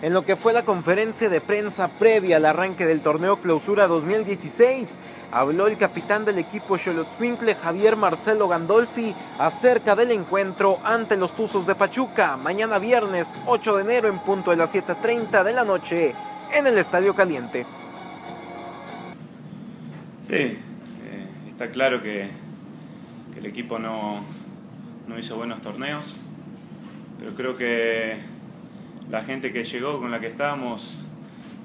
En lo que fue la conferencia de prensa previa al arranque del torneo Clausura 2016, habló el capitán del equipo Xolotzwinkle, Javier Marcelo Gandolfi, acerca del encuentro ante los Tuzos de Pachuca, mañana viernes 8 de enero en punto de las 7.30 de la noche en el Estadio Caliente. Sí, eh, está claro que, que el equipo no, no hizo buenos torneos, pero creo que la gente que llegó con la que estábamos,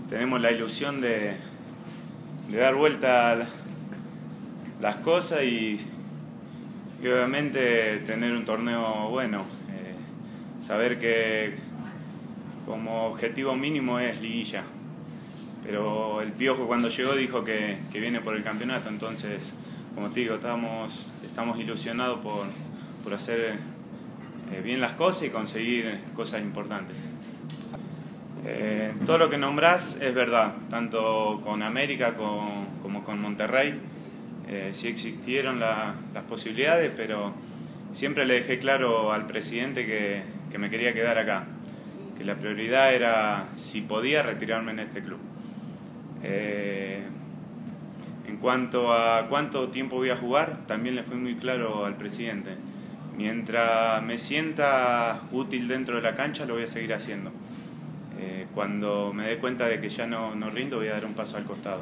tenemos la ilusión de, dar vuelta a las cosas y, obviamente tener un torneo bueno. Eh, saber que como objetivo mínimo es liguilla. Pero el Piojo cuando llegó dijo que, viene por el campeonato, entonces, como te digo, estamos, ilusionados por, por hacer eh, bien las cosas y conseguir cosas importantes. Eh, todo lo que nombrás es verdad, tanto con América como con Monterrey. Eh, sí existieron las posibilidades, pero siempre le dejé claro al presidente que, me quería quedar acá, que la prioridad era si podía retirarme en este club. Eh, en cuanto a cuánto tiempo voy a jugar, también le fui muy claro al presidente. Mientras me sienta útil dentro de la cancha, lo voy a seguir haciendo. Eh, cuando me dé cuenta de que ya no, no, rindo, voy a dar un paso al costado.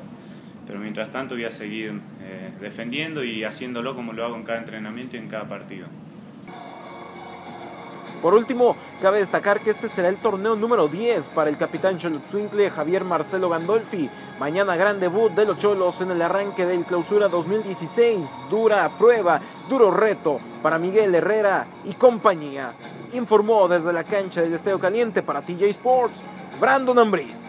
Pero mientras tanto voy a seguir eh, defendiendo y haciéndolo como lo hago en cada entrenamiento y en cada partido. Por último, cabe destacar que este será el torneo número 10 para el capitán Cholotzwinkle Javier Marcelo Gandolfi. Mañana gran debut de los Cholos en el arranque del clausura 2016. Dura prueba, duro reto para Miguel Herrera y compañía. Informó desde la cancha del Estadio Caliente para TJ Sports, Brandon Ambris.